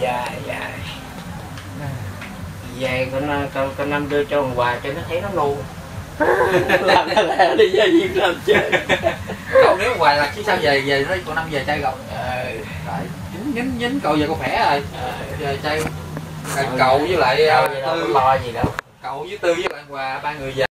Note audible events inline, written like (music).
dài dài về con ờ, con con năm đưa cho ông quà cho nó thấy nó ngu. (laughs) Làm nó lẹ đi về việc làm chơi. Cậu nếu hoài là chứ sao về về nói con năm về chơi cậu? Ờ dính dính dính cậu giờ con khỏe rồi. Ờ, về chơi. Ờ, cậu với lại tư. lo gì đâu. Cậu với tư với bạn hòa ba người về.